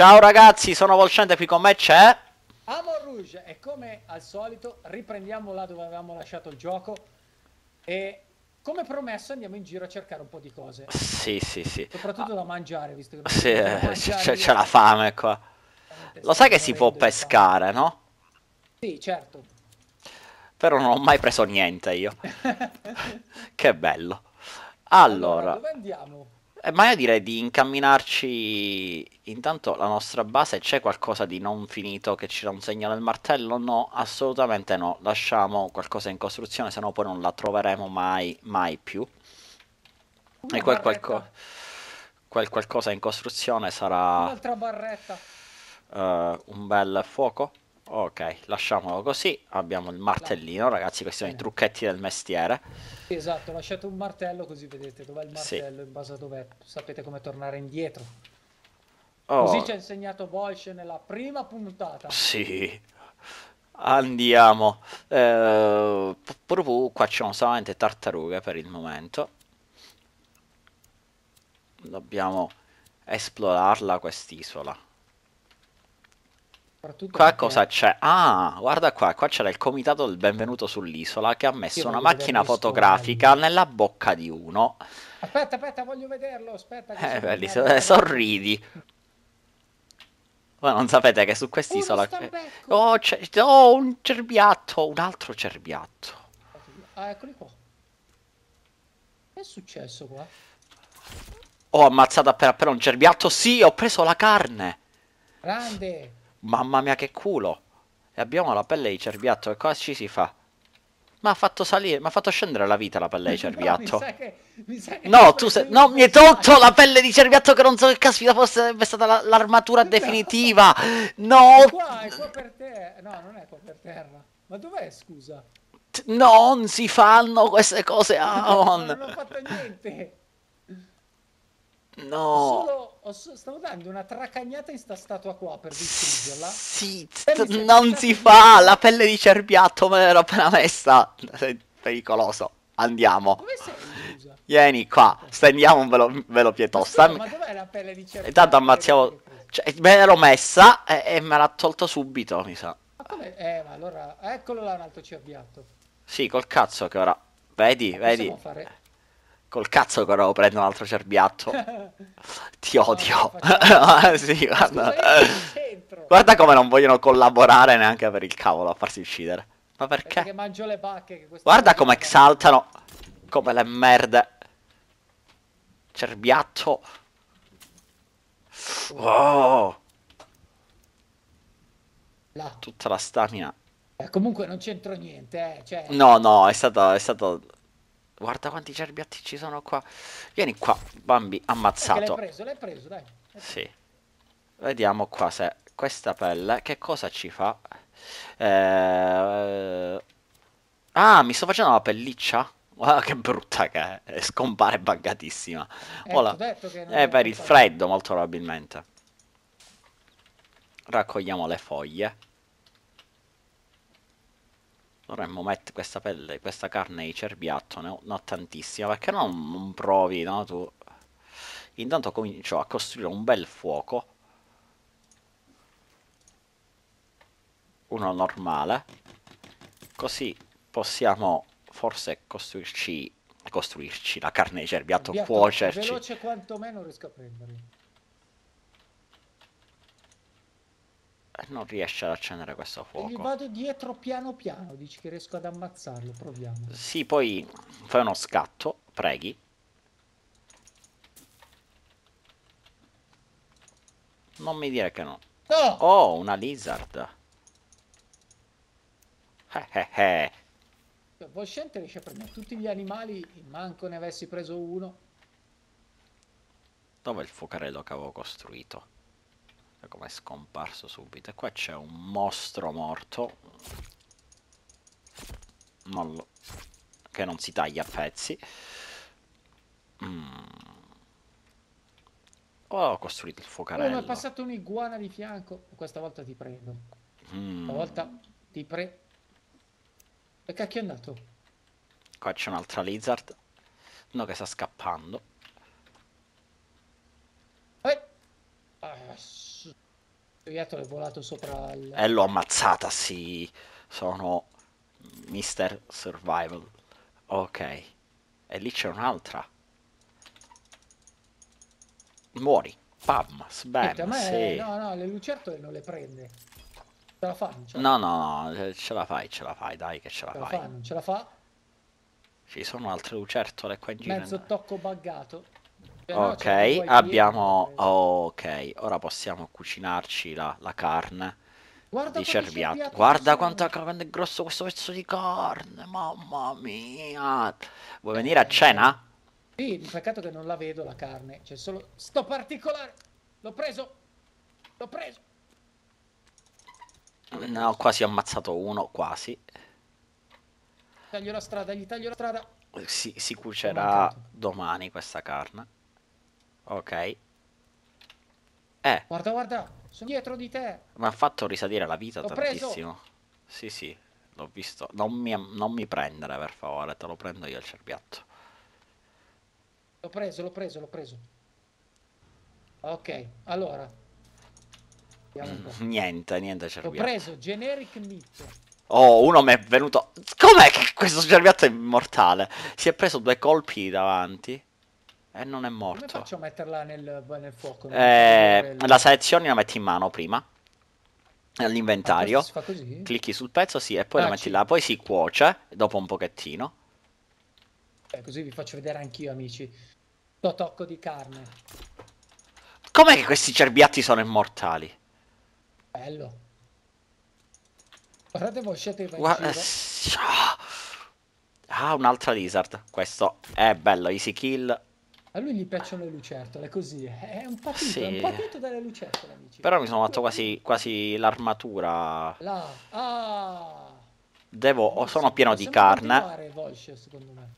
Ciao ragazzi, sono Volcente, qui con me c'è... Amor Rouge e come al solito riprendiamo là dove avevamo lasciato il gioco e come promesso andiamo in giro a cercare un po' di cose. Sì, sì, sì. Soprattutto da mangiare, visto che... Sì, eh, c'è, la fame qua. Lo sai che si può fame. pescare, no? Sì, certo. Però non ho mai preso niente io. Che bello. Allora, Allora, dove andiamo? Eh, ma io direi di incamminarci... Intanto la nostra base c'è qualcosa di non finito che ci dà un segno del martello? No, assolutamente no. Lasciamo qualcosa in costruzione, se no poi non la troveremo mai, mai più. Una E quel, qualco- quel qualcosa in costruzione sarà Un'altra barretta. eh, un bel fuoco. Ok, lasciamolo così. Abbiamo il martellino, ragazzi. Questi sono i trucchetti del mestiere. Esatto, lasciate un martello così vedete dov'è il Sì. martello, in base a dov'è, sapete come tornare indietro. Oh, Così ci ha insegnato Bolsce nella prima puntata. sì. Andiamo. Eh, qua ci sono solamente tartarughe per il momento. Dobbiamo esplorarla quest'isola. Soprattutto Qua cosa c'è? Ah, guarda qua, qua c'era il comitato del benvenuto sull'isola che ha messo una macchina fotografica nella bocca di uno. Aspetta, aspetta, voglio vederlo, aspetta. Eh, belli, so- eh, sorridi. Voi non sapete che su quest'isola... Oh, c'è oh, un cerbiatto, un altro cerbiatto. Ah, eccoli qua. Che è successo qua? Ho ammazzato appena appena un cerbiatto, sì, ho preso la carne. Grande! Mamma mia che culo. E abbiamo la pelle di cerbiatto, che cosa ci si fa? Ma ha fatto salire, ma ha fatto scendere la vita la pelle di cerbiatto. No, mi sa che, mi sa che No, tu sei... No, mi hai tolto la pelle di cerbiatto che non so che caspita fosse sarebbe stata la- l'armatura definitiva. No, È qua, è qua per te. No, non è qua per terra. Ma dov'è, scusa? non si fanno queste cose, Ma Aon. non ho fatto niente. Ho No. Solo, ho stavo dando una tracagnata in sta statua qua per distruggerla. Sì, non si fa, la pelle di cerbiatto me l'ero appena messa. Sei pericoloso. Andiamo. Dove sei, scusa? Vieni qua, stendiamo un velo, velo Ma, pietoso. scusa, ma dov'è la pelle di cerbiatto? Intanto ammazziamo... Cioè, me l'ero messa e, e me l'ha tolto subito, mi sa. Ma come? Eh, ma allora, eccolo là un altro cerbiatto. Sì, col cazzo che ora... Vedi, vedi? Possiamo fare... Col cazzo che ora prendere un altro cerbiatto. Ti odio. facciamo- sì, Scusa, guarda. Guarda come non vogliono collaborare neanche per il cavolo a farsi uccidere. Ma Perché perché? mangio le bacche. Che questa Guarda come fa. saltano. Come le merde. Cerbiatto. Oh, Là. tutta la stamina. Eh, comunque non c'entro niente, eh. Cioè, No, no, è stato, è stato... Guarda quanti cerbiatti ci sono qua. Vieni qua, Bambi, l'hai ammazzato. preso, l'hai preso, dai. Sì. Vediamo qua se questa pelle che cosa ci fa. Eh, Ah, mi sto facendo la pelliccia? Guarda che brutta che è. Scompare buggatissima. Eh, che non È per il freddo, molto probabilmente. Raccogliamo le foglie. Dovremmo mettere questa pelle, questa carne di cerbiatto, ne ho, tantissima, perché non, non provi, no, tu? Intanto comincio a costruire un bel fuoco. Uno normale. Così possiamo forse costruirci, costruirci la carne di cerbiatto, Cerbiatto, cuocerci. Veloce quanto me non riesco a prenderlo. Non riesce ad accendere questo E gli fuoco. vado dietro piano piano, dici che riesco ad ammazzarlo, proviamo. Sì, poi fai uno scatto, preghi. Non mi dire che no. No! Oh, una lizard. Eh, eh, eh. Volscente riesce a prendere tutti gli animali, manco ne avessi preso uno. Dov'è il fuocarello che avevo costruito? E Come è scomparso subito. E qua c'è un mostro morto. Non lo- Che non si taglia a pezzi. Mm. Ho costruito il Oh, fuocarello. è passato un'iguana di fianco. Questa volta ti prendo. Mm. Stavolta ti pre... Che cacchio è andato? Qua c'è un'altra lizard. No, che sta scappando. Eh! Ah, s- Gioiello è volato sopra il... E l'ho ammazzata, sì. Sono Mr. Survival. Ok. E lì c'è un'altra. Muori. Pam, sbam, me, sì. no, no, le lucertole non le prende. Ce la fa, ce la, No, no, no, ce la fai, ce la fai, dai che ce la ce la fai. fa, non ce la fa. Ci sono altre lucertole qua in giro. Mezzo tocco buggato. No, Ok, ai abbiamo... piedi, Ok, ora possiamo cucinarci la, la carne Guarda di cerbiati Guarda quanto è grosso questo pezzo di carne, mamma mia. Vuoi venire a cena? Sì, peccato che non la vedo la carne. C'è solo sto particolare. L'ho preso. L'ho preso. Ne ho quasi ammazzato uno, quasi. Taglio la strada, gli taglio la strada. Si, si mancato. domani questa carne. Ok. Eh, Guarda, guarda, sono dietro di te. mi ha fatto risalire la vita L'ho preso. tantissimo. Sì, sì, l'ho visto. Non mi, non mi prendere, per favore, te lo prendo io il cerbiatto. L'ho preso, l'ho preso, l'ho preso. Ok, allora. Po'. Niente, niente L'ho cerbiatto. preso, generic meat. Oh, uno mi è venuto. Com'è che questo cerbiatto è immortale? Si è preso due colpi davanti e non è Come morto. faccio a metterla nel, nel fuoco? Eh, la selezioni la metti in mano prima. Nell'inventario. Ah? Clicchi sul pezzo, sì, e poi Ah, lo metti là. Poi si cuoce dopo un pochettino. Eh, così vi faccio vedere anch'io, amici. Sto tocco di carne. Com'è che questi cerbiatti sono immortali? Bello. Guardate voi in Guarda. Ah, un'altra lizard. Questo è bello, easy kill. A lui gli piacciono le lucertole, così. È un patito, Sì. è un patito dalle lucertole, amici. Però mi sono fatto quasi, quasi l'armatura. Là. Ah! Devo, o sono pieno di carne. Volsce, secondo me.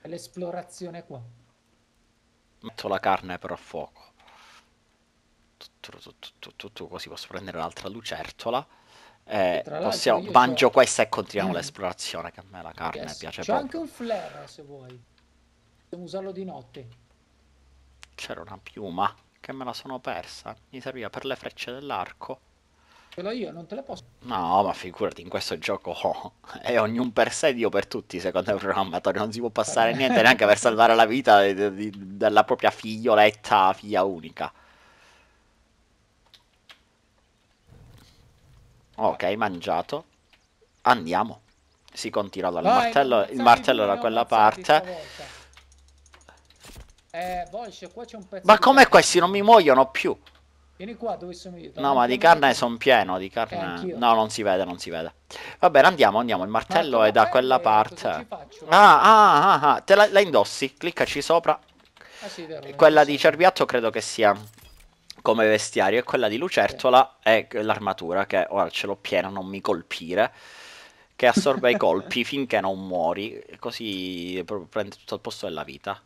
È l'esplorazione qua. Metto la carne però a fuoco. Tu, tu, tu, tu, tu, tu, tu, così posso prendere un'altra lucertola. E l'altro possiamo, io mangio questa e continuiamo Mm. l'esplorazione. Che a me la carne Yes. piace C'è anche un flare, se vuoi. Possiamo usarlo di notte. C'era una piuma che me la sono persa. Mi serviva per le frecce dell'arco. Ce l'ho io, non te le posso. No, ma figurati, in questo gioco oh, è ognuno per sé, Dio per tutti, secondo i programmatori. Non si può passare niente neanche per salvare la vita di- di- della propria figlioletta, figlia unica. Ok, mangiato. Andiamo. Si continua dal Vai, martello. Il martello da quella parte. Eh, Volsce, qua c'è un pezzo Ma carne. questi non mi muoiono più? Vieni qua, dove sono io? No, ma di carne sono pieno, di Eh, carne... anch'io. No, non si vede, non si vede. Va bene, andiamo, andiamo. Il martello Ma è da quella parte. Ah, ah, ah, ah, te la, la indossi, cliccaci sopra. Ah, sì, vero, Quella di cerbiatto credo che sia come vestiario e quella di lucertola è l'armatura che ora ce l'ho piena, non mi colpire, che assorbe i colpi finché non muori, così prende tutto il posto della vita.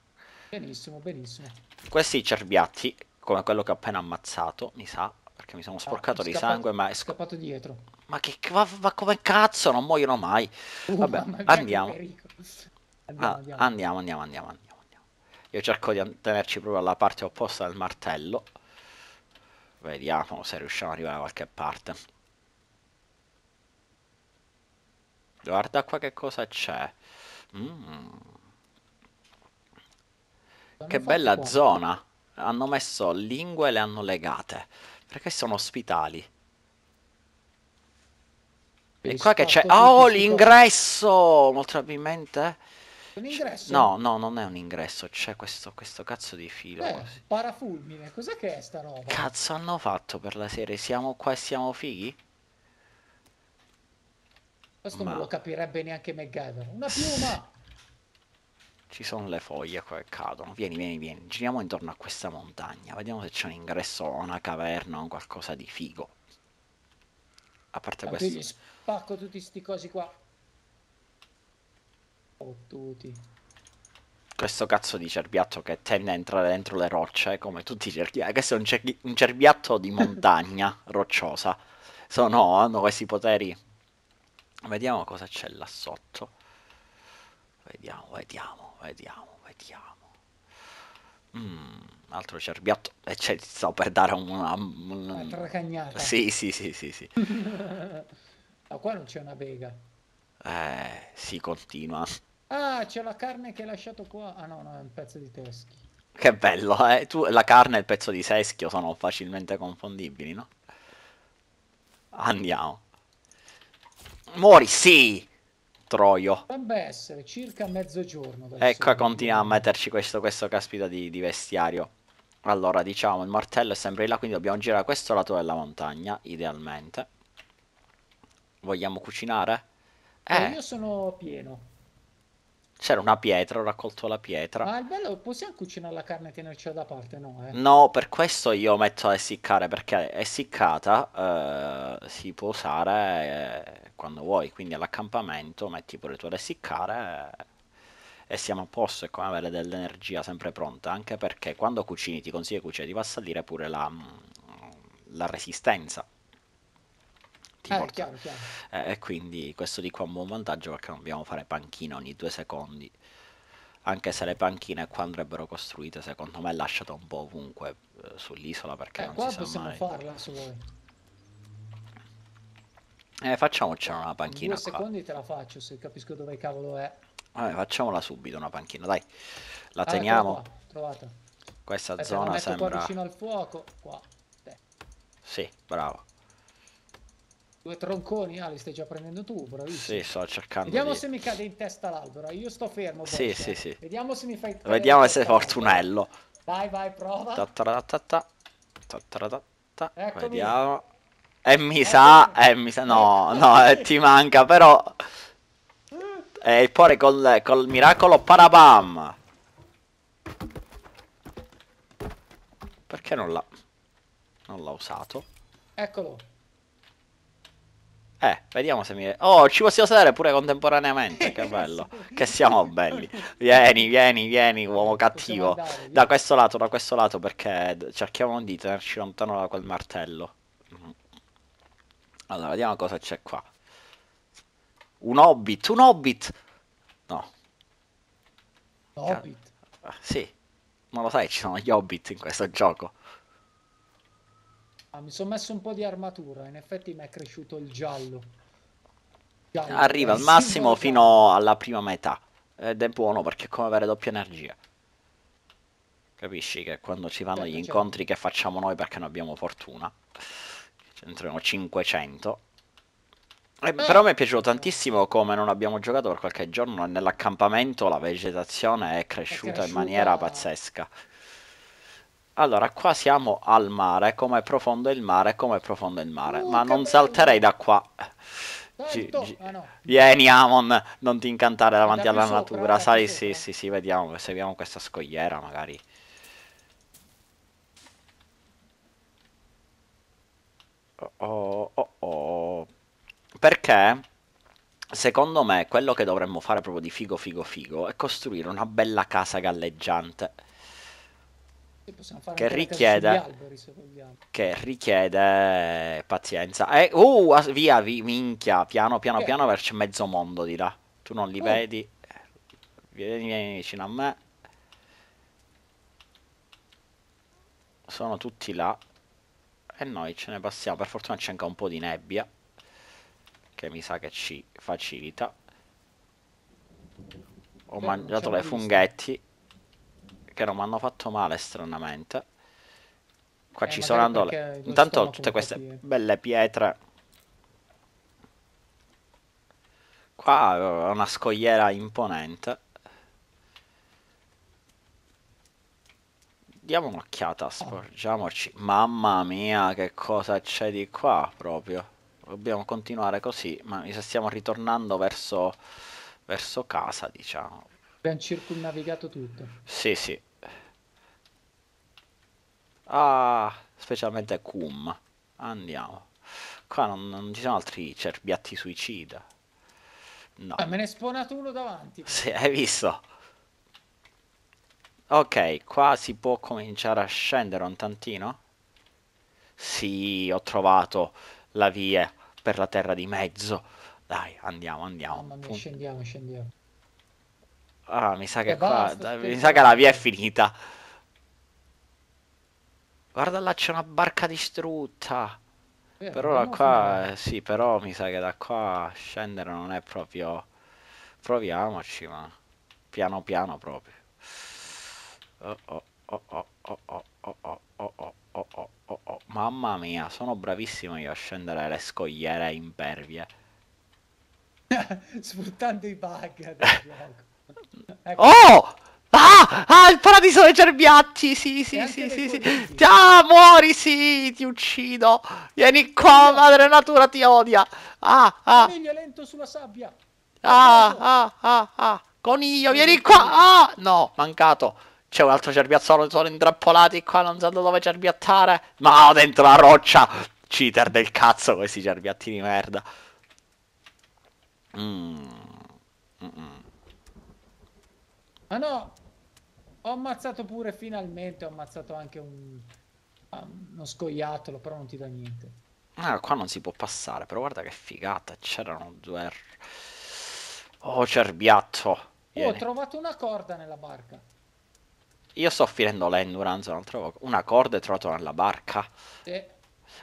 Benissimo, benissimo. Questi cerbiatti, come quello che ho appena ammazzato, mi sa, perché mi sono Ah, sporcato è di scappato- sangue, ma, è è sc- scappato dietro. ma che ma, ma come cazzo non muoiono mai? Uh, Vabbè, andiamo. pericolo. Ah, Andiamo, andiamo. andiamo, andiamo, andiamo, andiamo, andiamo. Io cerco di tenerci proprio alla parte opposta del martello. Vediamo se riusciamo ad arrivare da qualche parte. Guarda qua che cosa c'è. Mm, L'hanno che bella qua. zona. Hanno messo lingue e le hanno legate. Perché sono ospitali. E qua che c'è... Oh, l'ingresso! Molto probabilmente. Un ingresso? No, no, non è un ingresso. C'è questo, questo cazzo di filo. Eh, così. parafulmine, cos'è che è sta roba? Cazzo hanno fatto per la serie? Siamo qua e siamo fighi? Questo ma- non lo capirebbe neanche MacGyver. Una piuma! Ci sono le foglie qua che cadono. Vieni, vieni, vieni. Giriamo intorno a questa montagna. Vediamo se c'è un ingresso o una caverna o qualcosa di figo. A parte gli questo. spacco tutti sti cosi qua. Fottuti. Questo cazzo di cerbiatto che tende a entrare dentro le rocce, come tutti i cerbiatti. Questo è un, cer- un cerbiatto di montagna rocciosa. Sono, hanno questi poteri. Vediamo cosa c'è là sotto. Vediamo, vediamo, vediamo, vediamo. Mm. altro cerbiatto. E c'è, ti stavo per dare una... una... Un'altra cagnata. Sì, sì, sì, sì, sì. Ma qua non c'è una bega. Eh, si continua. Ah, c'è la carne che hai lasciato qua. Ah no, no, è un pezzo di teschi. Che bello, eh? Tu, la carne e il pezzo di seschio sono facilmente confondibili, no? Andiamo. Muori, sì! Troio. Dovrebbe essere circa mezzogiorno. E sole. continua a metterci questo, questo caspita di, di vestiario. Allora, diciamo, il martello è sempre là, quindi dobbiamo girare questo lato della montagna, idealmente. Vogliamo cucinare? Eh, Eh, io sono pieno. C'era una pietra, ho raccolto la pietra. Ma il bello, possiamo cucinare la carne e tenercela da parte? No, eh. No, per questo io metto a essiccare, perché essiccata eh, si può usare eh, quando vuoi, quindi all'accampamento metti pure tu ad essiccare eh, e siamo a posto, è come avere dell'energia sempre pronta, anche perché quando cucini ti consiglio di cucinare, ti va a salire pure la, mm, la resistenza. Ti Eh, porta- chiaro, chiaro. eh, e quindi questo di qua è un buon vantaggio perché non dobbiamo fare panchine ogni due secondi. Anche se le panchine qua andrebbero costruite, secondo me, lasciate un po' ovunque eh, sull'isola perché Eh, non qua si sa possiamo mai. farla se vuoi. Eh, facciamocela una In panchina due qua. secondi te la faccio se capisco dove cavolo è. Vabbè, facciamola subito una panchina, dai. La Ah, teniamo. qua, trovata. Questa Aspetta, zona metto qua sembra... vicino al fuoco. Qua. Te. Sì, bravo. Due tronconi, ah, li stai già prendendo tu, bravissimo. Sì, sto cercando Vediamo di... se mi cade in testa l'albero. Io sto fermo. Sì, boss, sì, eh. sì. Vediamo se mi fai Vediamo se l'albero. fortunello. Vai, vai, prova. Ta-ta-ra-ta-ta. Ta-ta-ra-ta-ta. Eccomi. Vediamo. E mi sa, e mi sa, no, no, eh, ti manca, però... E poi col, col miracolo Parabam. Perché non l'ha... Non l'ha usato? Eccolo. Eh, vediamo se mi... Oh, ci possiamo sedere pure contemporaneamente, che bello. Che siamo belli. Vieni, vieni, vieni, uomo cattivo. Andare. Da questo lato, da questo lato, perché cerchiamo di tenerci lontano da quel martello. Allora, vediamo cosa c'è qua. Un hobbit, un hobbit! No, Hobbit. sì. Non lo sai, ci sono gli hobbit in questo gioco. Ah, mi sono messo un po' di armatura. In effetti mi è cresciuto il giallo. Giallo, Arriva è al il massimo fino alla prima metà. Ed è buono perché è come avere doppia energia. Capisci che quando ci vanno Certo, gli certo. incontri che facciamo noi perché non abbiamo fortuna, ce ne troviamo 500. Eh, però mi è piaciuto tantissimo come non abbiamo giocato per qualche giorno e nell'accampamento la vegetazione è cresciuta in cresciuta- maniera pazzesca. Allora, qua siamo al mare, come profondo è il mare, come profondo è il mare, Uh, ma non bello! salterei da qua. To- gi- ah, no. Vieni Amon, non ti incantare davanti alla sopra, natura. eh, Sai, sì, sì, sì, vediamo, seguiamo questa scogliera magari. Oh, oh, oh. Perché, secondo me, quello che dovremmo fare proprio di figo, figo, figo è costruire una bella casa galleggiante Che richiede- alberi, che richiede pazienza. E, uh, via, vi- minchia, piano, piano, Che? piano, c'è mezzo mondo di là. Tu non li Oh. vedi? Vieni, vieni vicino a me. Sono tutti là. E noi ce ne passiamo. Per fortuna c'è anche un po' di nebbia. Che mi sa che ci facilita. Ho Beh, mangiato le visto. Che non mi hanno fatto male, stranamente. Qua Eh, ci sono andole. Intanto stomaco tutte queste pieno. belle pietre. Qua è una scogliera imponente. Diamo un'occhiata, sporgiamoci. Mamma mia, che cosa c'è di qua proprio. Dobbiamo continuare così, ma stiamo ritornando verso, verso casa, diciamo. Abbiamo circumnavigato tutto. Sì, sì. Ah, specialmente Kum. Andiamo. Qua non, non ci sono altri cerbiatti suicida. No. Ah, me ne è spawnato uno davanti. Sì, hai visto? Ok, qua si può cominciare a scendere un tantino? Sì, ho trovato la via per la terra di mezzo. Dai, andiamo, andiamo. Mamma mia, Pun- scendiamo, scendiamo. Ah, mi sa che E qua, basta, mi aspetta. sa che la via è finita. Guarda là, c'è una barca distrutta. Vero, Però da qua, eh, sì, però mi sa che da qua scendere non è proprio... Proviamoci, ma piano piano proprio. Oh, oh, oh, oh, oh, oh, oh, oh, oh, oh, oh, oh, oh, oh. Mamma mia, sono bravissimo io a scendere le scogliere impervie. Sfruttando i bug del gioco. Ecco, Oh! Ah! Ah, il paradiso dei cerbiatti! Sì, E sì, anche sì, sì, sì. Ah, muori, sì, ti uccido. Vieni qua, madre natura ti odia. Ah, ah, Coniglio lento sulla sabbia. ah, ah, ah, ah. Coniglio, vieni qua. Ah, no, mancato. C'è un altro cerbiazzolo, sono intrappolati qua, non so dove cerbiattare. Ma dentro la roccia. Cheater del cazzo, questi cerbiatti di merda. Mm. Mm-mm. Ah no, ho ammazzato pure finalmente, ho ammazzato anche un, um, uno scoiattolo, però non ti dà niente. Ah, qua non si può passare, però guarda che figata, c'erano due... Oh, cerbiatto. Oh, ho trovato una corda nella barca. Io sto finendo l'endurance, non trovo... Una corda è trovata nella barca. E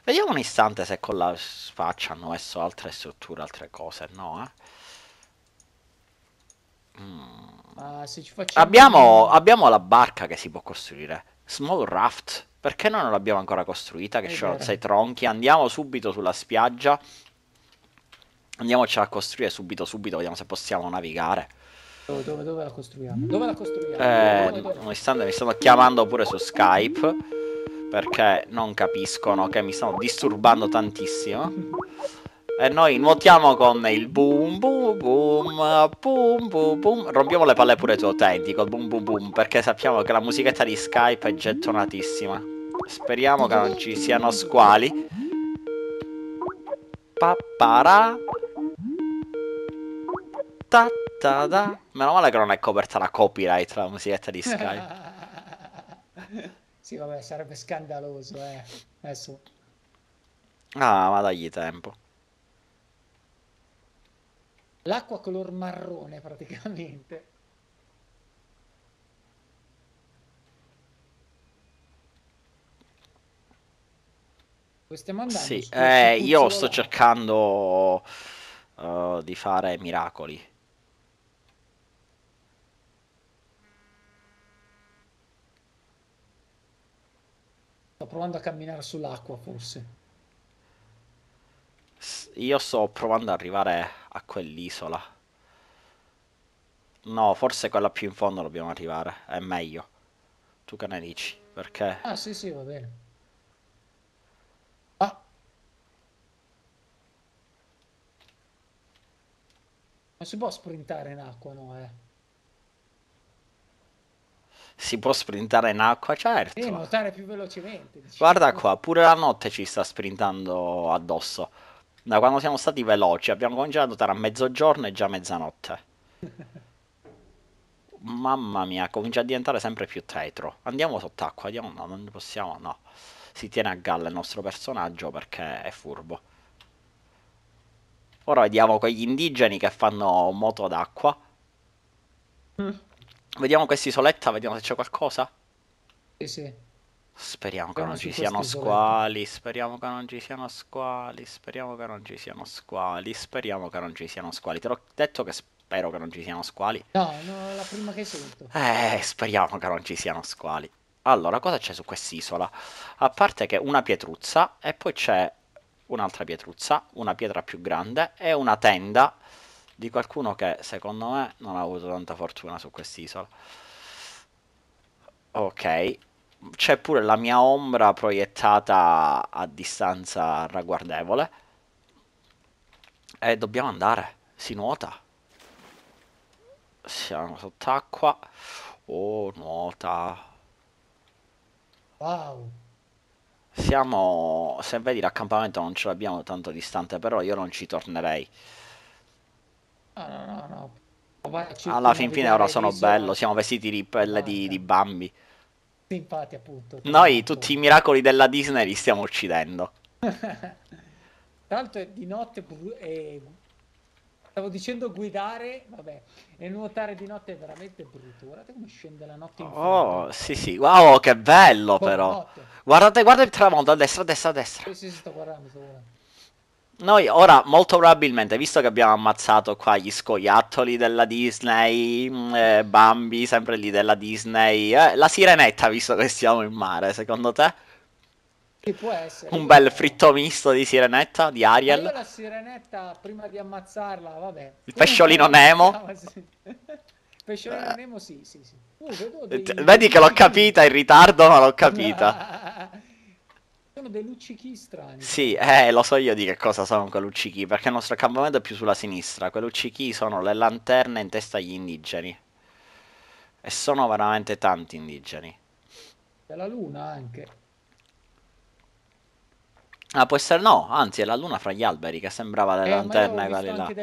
Vediamo un istante se con la faccia hanno messo altre strutture, altre cose, no, eh? Mm. Abbiamo, abbiamo la barca che si può costruire. Small raft. Perché noi non l'abbiamo ancora costruita? Che vero. sei tronchi. Andiamo subito sulla spiaggia. Andiamoci a costruire subito, subito. Vediamo se possiamo navigare. Dove, dove, dove la costruiamo? Dove la costruiamo? Eh, Dove, un istante mi stanno chiamando pure su Skype. Perché non capiscono che mi stanno disturbando tantissimo. E noi nuotiamo con il boom boom boom boom boom boom. Rompiamo le palle pure tuoi utenti col boom boom boom. Perché sappiamo che la musichetta di Skype è gettonatissima. Speriamo che non ci siano squali. Papara. Ta ta da. Meno male che non è coperta la copyright la musichetta di Skype. sì, vabbè, sarebbe scandaloso, eh. Adesso... Ah, ma dagli tempo. L'acqua color marrone, praticamente. Dove stiamo andando? Sì, eh, io sto cercando eh, di fare miracoli. Sto provando a camminare sull'acqua, forse. Io sto provando ad arrivare a quell'isola. No, forse quella più in fondo dobbiamo arrivare. È meglio. Tu che ne dici? Perché? Ah, sì, sì, va bene. Ah. Non si può sprintare in acqua, no, eh. Si può sprintare in acqua? Certo. Devi nuotare più velocemente. diciamo. Guarda qua, pure la notte ci sta sprintando addosso. Da quando siamo stati veloci, abbiamo cominciato a nuotare a mezzogiorno e già mezzanotte. Mamma mia, comincia a diventare sempre più tetro. Andiamo sott'acqua, andiamo, no, non possiamo, no. Si tiene a galla il nostro personaggio perché è furbo. Ora vediamo quegli indigeni che fanno moto d'acqua. Vediamo quest'isoletta, vediamo se c'è qualcosa. Sì, sì. Speriamo che non ci siano squali, speriamo che non ci siano squali, speriamo che non ci siano squali, speriamo che non ci siano squali. Te l'ho detto che spero che non ci siano squali. No, no, è la prima che sento. Eh, speriamo che non ci siano squali. Allora, cosa c'è su quest'isola? A parte che una pietruzza e poi c'è un'altra pietruzza, una pietra più grande e una tenda di qualcuno che secondo me non ha avuto tanta fortuna su quest'isola. Ok, c'è pure la mia ombra proiettata a distanza ragguardevole. E dobbiamo andare, si nuota. Siamo sott'acqua. Oh, nuota. Wow. Siamo, se vedi l'accampamento non ce l'abbiamo tanto distante, però io non ci tornerei. No, no, no, no. Alla fin fine ora sono bello, siamo vestiti di pelle di, di Bambi. Sì, Infatti, appunto. Noi tutti i miracoli della Disney li stiamo uccidendo. Tra l'altro è di notte è Stavo dicendo guidare, vabbè, e nuotare di notte è veramente brutto. Guardate come scende la notte in Oh, sì, sì. Wow, che bello Buon però. notte. Guardate, guarda il tramonto a destra, a destra, a destra. Sì, sì, sto guardando, sto guardando. Noi ora, molto probabilmente, visto che abbiamo ammazzato qua gli scoiattoli della Disney, mm, eh, Bambi, sempre lì della Disney, eh, la sirenetta, visto che siamo in mare, secondo te? Sì, può essere. Un bel fritto misto di sirenetta, di Ariel? la sirenetta, prima di ammazzarla, vabbè. Il pesciolino Nemo? sì. Pesciolino Nemo, sì, sì, sì. Uh, vedo dei- Eh, Vedi che l'ho capita in ritardo, ma l'ho capita. Sono dei luccichi strani. Sì, eh, lo so io di che cosa sono quei luccichi, perché il nostro accampamento è più sulla sinistra. Quei luccichi sono le lanterne in testa agli indigeni. E sono veramente tanti indigeni. C'è la luna anche. Ah, può essere no, anzi è la luna fra gli alberi che sembrava le Eh, ma lanterne quelle là.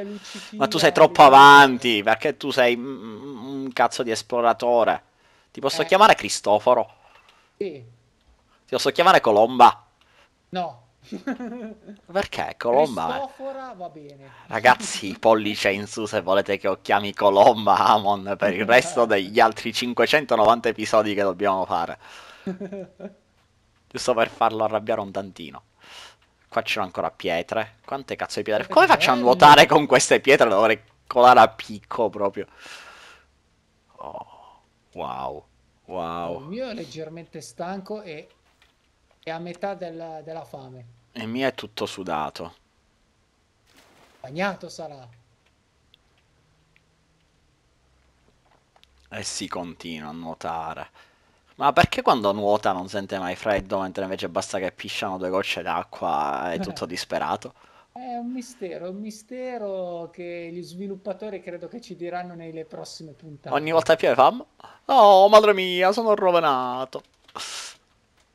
Ma tu sei troppo livello- avanti, perché tu sei un cazzo di esploratore. Ti posso Eh. chiamare Cristoforo? Sì. Ti posso chiamare Colomba? No. Perché Colomba? Cristofora va bene. Ragazzi, pollice in su se volete che io chiami Colomba Amon per il resto degli altri 590 episodi che dobbiamo fare. Giusto per farlo arrabbiare un tantino. Qua c'erano ancora pietre. Quante cazzo di pietre? Come faccio a nuotare con queste pietre? Dovrei colare a picco proprio. Oh, wow. Il Wow. mio è leggermente stanco e è a metà della, della fame. Il mio è tutto sudato. Bagnato sarà. E si continua a nuotare. Ma perché quando nuota non sente mai freddo, mentre invece basta che pisciano due gocce d'acqua è tutto disperato? È un mistero, è un mistero che gli sviluppatori credo che ci diranno nelle prossime puntate. Ogni volta piove fam. Oh, madre mia, sono rovinato.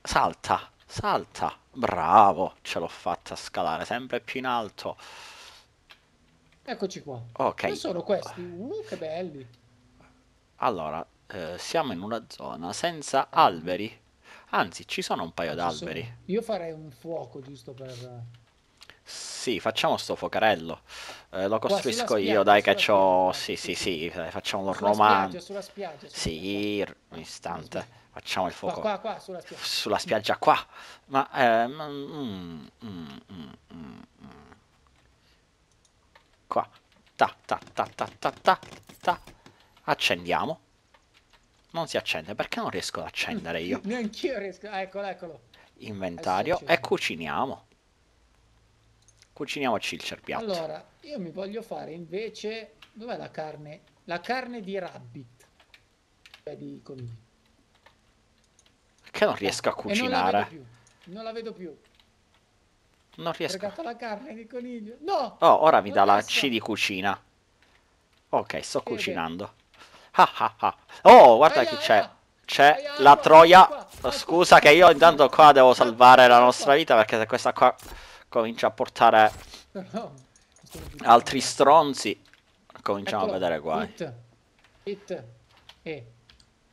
Salta, salta. Bravo, ce l'ho fatta scalare sempre più in alto. Eccoci qua. Ok. Che sono questi? Uh, che belli. Allora, eh, siamo in una zona senza alberi. Anzi, ci sono un paio Ci d'alberi. sono- Io farei un fuoco giusto per... Sì, facciamo sto focarello. Eh, lo costruisco sulla io, spiaggia, dai che c'ho... spiaggia, Sì, sì, sì, facciamo lo Sulla romanzo. spiaggia, sulla spiaggia. sulla Sì, un istante. Facciamo il fuoco. Qua, qua, qua, sulla spiaggia. Sulla spiaggia qua. Ma... eh, mm, mm, mm, mm, mm. Qua. Ta, ta, ta, ta, ta, ta, ta. Accendiamo. Non si accende. Perché non riesco ad accendere io? Neanch'io riesco... Ah, eccolo, eccolo. Inventario. E cuciniamo. Cuciniamoci il cerbiatto. Allora, io mi voglio fare invece... Dov'è la carne? La carne di rabbit. Cioè di conigli. Perché non riesco a E non la vedo cucinare? più. Non la vedo più. Non Ho riesco. fregato la carne di coniglio. No! Oh, ora mi dà la C di cucina. Ok, sto Bene. cucinando. Ah, ah, ah. Oh, guarda Aia, chi c'è. C'è la troia. Scusa che io intanto qua devo salvare la nostra vita perché se questa qua comincia a portare altri stronzi, cominciamo Eccolo. a vedere guai. Hit. Hit. E.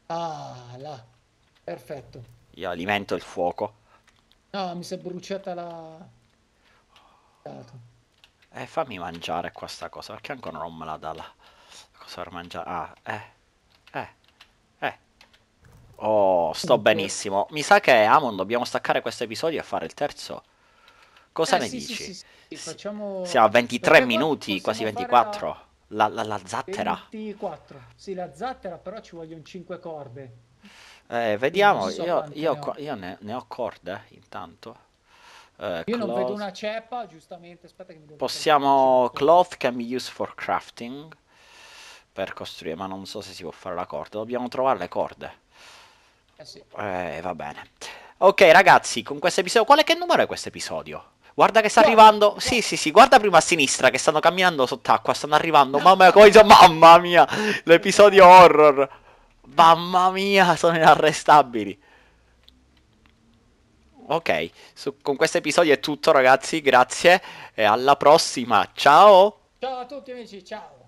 Ah, là. Perfetto. Io alimento il fuoco. No, mi si è bruciata la... Dato. E fammi mangiare qua sta cosa perché ancora non me la dà la cosa per mangiare. Ah, eh. Eh. Eh. Oh, sto benissimo. Mi sa che Amon dobbiamo staccare questo episodio e fare il terzo. Cosa Eh, ne sì, dici? sì, sì, facciamo... Siamo a 23 Perché minuti, quasi possiamo fare 24. La, la, la zattera. 24. Sì, la zattera però ci vogliono 5 corde. Eh, vediamo, so io, io ne ho. io ne, ne ho corde intanto. Eh, Io non vedo cloth- una ceppa, giustamente. Aspetta che mi devo Possiamo... Cloth can be used for crafting. Per costruire, ma non so se si può fare la corda. Dobbiamo trovare le corde. Eh sì. Eh, va bene. Ok, ragazzi, con questo episodio... Quale che numero è questo episodio? Guarda che sta Qua, arrivando... qua. Sì, sì, sì, guarda prima a sinistra che stanno camminando sott'acqua. Stanno arrivando. Mamma mia, dice- Mamma mia, l'episodio horror. Mamma mia, sono inarrestabili. Ok, su- con questo episodio è tutto, ragazzi. Grazie e alla prossima. Ciao. Ciao a tutti amici, ciao.